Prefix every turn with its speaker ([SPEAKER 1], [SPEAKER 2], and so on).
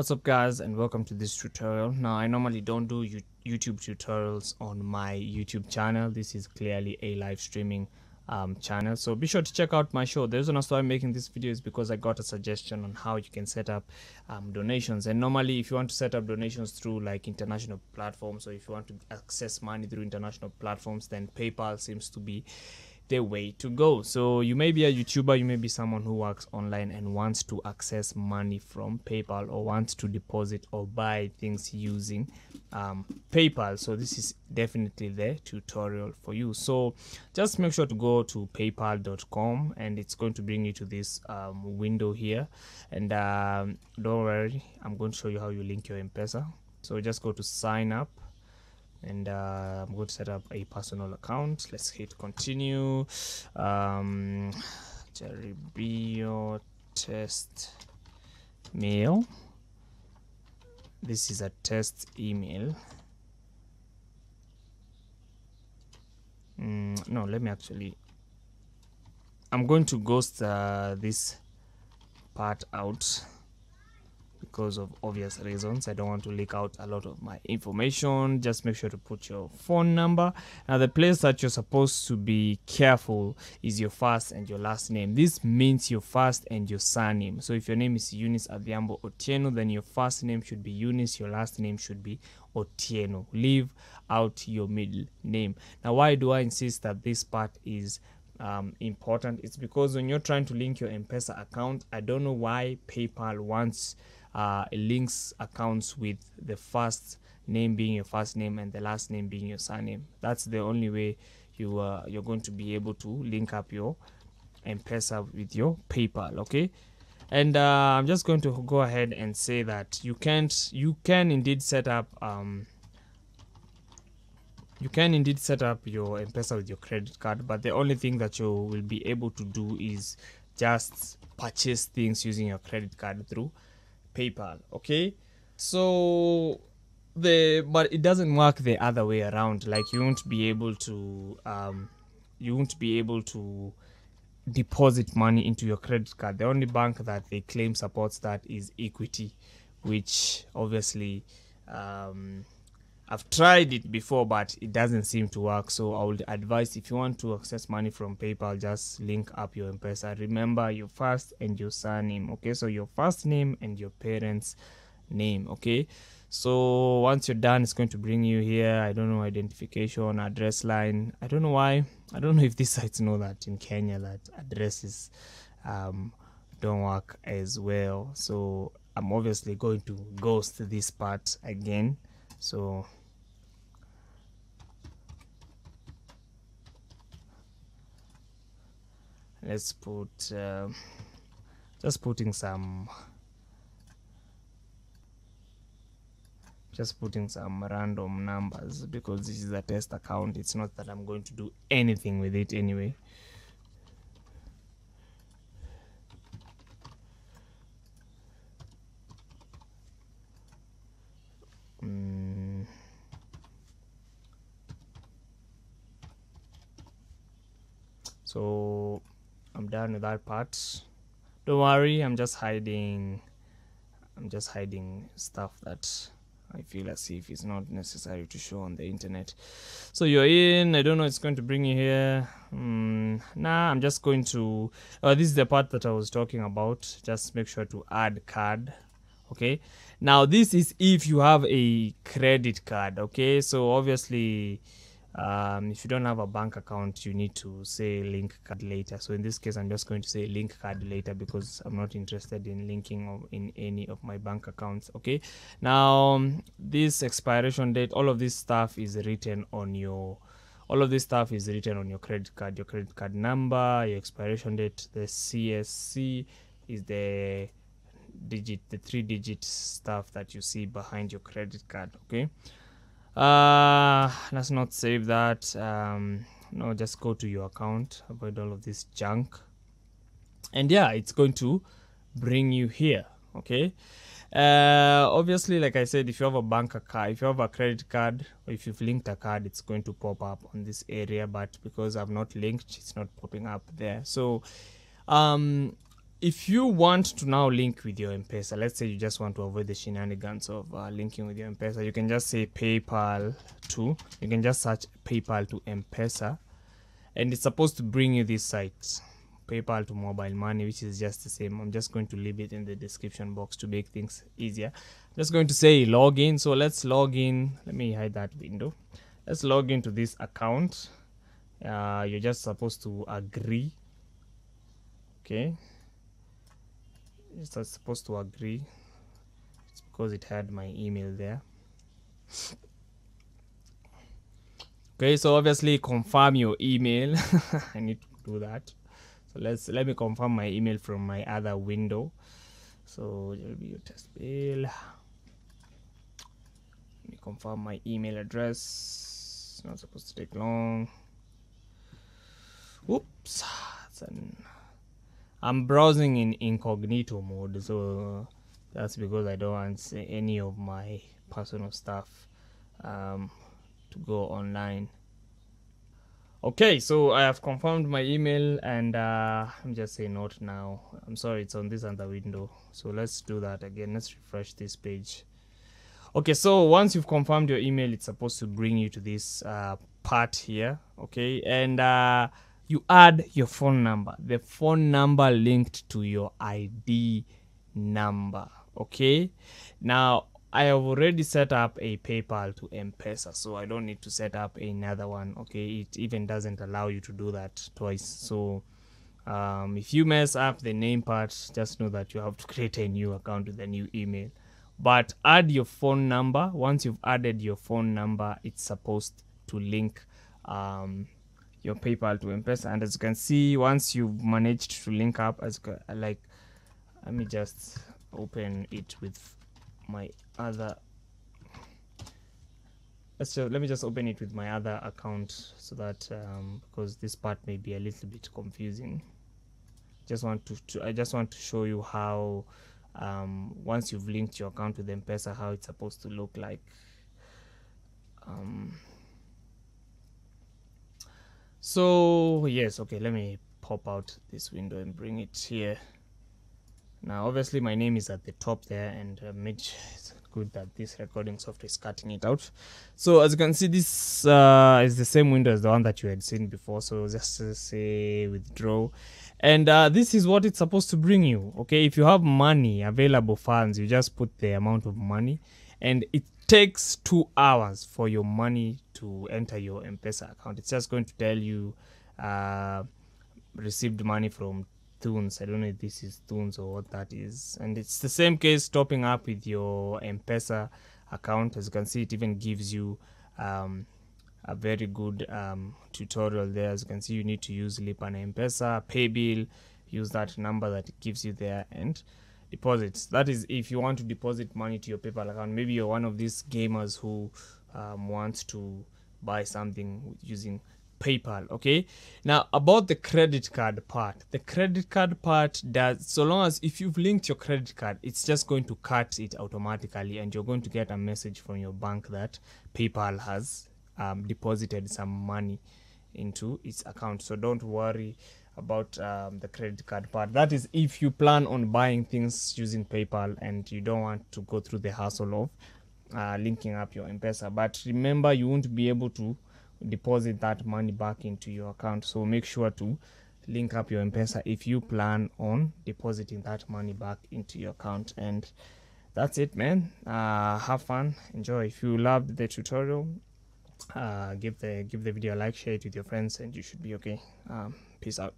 [SPEAKER 1] What's up guys and welcome to this tutorial. Now I normally don't do YouTube tutorials on my YouTube channel. This is clearly a live streaming um, channel. So be sure to check out my show. The reason I started making this video is because I got a suggestion on how you can set up um, donations. And normally if you want to set up donations through like international platforms or if you want to access money through international platforms then PayPal seems to be the way to go. So you may be a YouTuber, you may be someone who works online and wants to access money from PayPal or wants to deposit or buy things using um, PayPal. So this is definitely the tutorial for you. So just make sure to go to paypal.com and it's going to bring you to this um, window here. And um, don't worry, I'm going to show you how you link your M-Pesa. So just go to sign up and uh, I'm going to set up a personal account. Let's hit continue. Um, Jaribio test mail. This is a test email. Mm, no, let me actually. I'm going to ghost uh, this part out because of obvious reasons. I don't want to leak out a lot of my information. Just make sure to put your phone number. Now, the place that you're supposed to be careful is your first and your last name. This means your first and your surname. So, if your name is Eunice Adhiambo Otieno, then your first name should be Eunice, your last name should be Otieno. Leave out your middle name. Now, why do I insist that this part is um, important? It's because when you're trying to link your M Pesa account, I don't know why PayPal wants uh, links accounts with the first name being your first name and the last name being your surname. That's the only way you uh, you're going to be able to link up your M-Pesa with your PayPal. Okay. And uh, I'm just going to go ahead and say that you can't, you can indeed set up, um, you can indeed set up your M-Pesa with your credit card, but the only thing that you will be able to do is just purchase things using your credit card through PayPal. Okay, so the but it doesn't work the other way around. Like you won't be able to um, you won't be able to deposit money into your credit card. The only bank that they claim supports that is Equity, which obviously um, I've tried it before, but it doesn't seem to work. So I would advise if you want to access money from PayPal, just link up your M-Pesa. Remember your first and your surname. Okay, so your first name and your parents' name. Okay, so once you're done, it's going to bring you here. I don't know identification, address line. I don't know why. I don't know if these sites know that in Kenya that addresses um, don't work as well. So I'm obviously going to ghost this part again. So let's put uh, just putting some just putting some random numbers because this is a test account it's not that i'm going to do anything with it anyway mm. so done with that part. Don't worry, I'm just hiding I'm just hiding stuff that I feel as if it's not necessary to show on the internet. So you're in, I don't know it's going to bring you here. Mm, nah, I'm just going to, uh, this is the part that I was talking about. Just make sure to add card. Okay. Now this is if you have a credit card. Okay. So obviously, um, if you don't have a bank account you need to say link card later. So in this case i'm just going to say link card later because i'm not interested in linking in any of my bank accounts okay? Now um, this expiration date all of this stuff is written on your all of this stuff is written on your credit card. Your credit card number your expiration date the csc is the digit the three digit stuff that you see behind your credit card okay uh let's not save that. Um no just go to your account avoid all of this junk. And yeah it's going to bring you here okay? Uh obviously like i said if you have a bank account if you have a credit card or if you've linked a card it's going to pop up on this area but because i've not linked it's not popping up there. So um if you want to now link with your M-Pesa, let's say you just want to avoid the shenanigans of uh, linking with your M-Pesa, you can just say PayPal to, you can just search PayPal to M-Pesa, and it's supposed to bring you this site, PayPal to mobile money, which is just the same. I'm just going to leave it in the description box to make things easier. I'm just going to say login. So let's log in. Let me hide that window. Let's log into this account. Uh, you're just supposed to agree. Okay it's supposed to agree. It's because it had my email there. Okay so obviously confirm your email. I need to do that. So let's let me confirm my email from my other window. So it'll be your test bill. Let me confirm my email address. It's not supposed to take long. Oops it's an I'm browsing in incognito mode, so that's because I don't want any of my personal stuff um, to go online. Okay, so I have confirmed my email and uh, I'm just saying not now. I'm sorry, it's on this other window. So let's do that again. Let's refresh this page. Okay, so once you've confirmed your email, it's supposed to bring you to this uh, part here. Okay, and uh, you add your phone number, the phone number linked to your ID number. Okay. Now, I have already set up a PayPal to M-Pesa, so I don't need to set up another one. Okay. It even doesn't allow you to do that twice. So, um, if you mess up the name part, just know that you have to create a new account with a new email. But add your phone number. Once you've added your phone number, it's supposed to link um, your PayPal to M-Pesa. And as you can see, once you've managed to link up, as like, let me just open it with my other. Let's just, let me just open it with my other account so that um, because this part may be a little bit confusing. Just want to, to I just want to show you how um, once you've linked your account with M-Pesa, how it's supposed to look like. Um, so yes okay let me pop out this window and bring it here. Now obviously my name is at the top there and uh, it's good that this recording software is cutting it out. So as you can see this uh, is the same window as the one that you had seen before so just to say withdraw. And uh, this is what it's supposed to bring you okay? If you have money available funds you just put the amount of money and it takes two hours for your money to enter your M-Pesa account. It's just going to tell you uh, received money from Thunes. I don't know if this is Thunes or what that is. And it's the same case topping up with your M-Pesa account. As you can see, it even gives you um, a very good um, tutorial there. As you can see, you need to use Lipa na M-Pesa, Paybill, use that number that it gives you there and deposits. That is if you want to deposit money to your PayPal account. Maybe you're one of these gamers who um, wants to buy something using PayPal. Okay. Now about the credit card part, the credit card part does so long as if you've linked your credit card, it's just going to cut it automatically, and you're going to get a message from your bank that PayPal has um, deposited some money into its account. So don't worry about um, the credit card part. That is if you plan on buying things using PayPal and you don't want to go through the hassle of uh, linking up your M-Pesa. But remember, you won't be able to deposit that money back into your account. So make sure to link up your M-Pesa if you plan on depositing that money back into your account. And that's it, man. Uh, have fun, enjoy. If you loved the tutorial, uh, give the give the video a like, share it with your friends, and you should be okay. Um, peace out.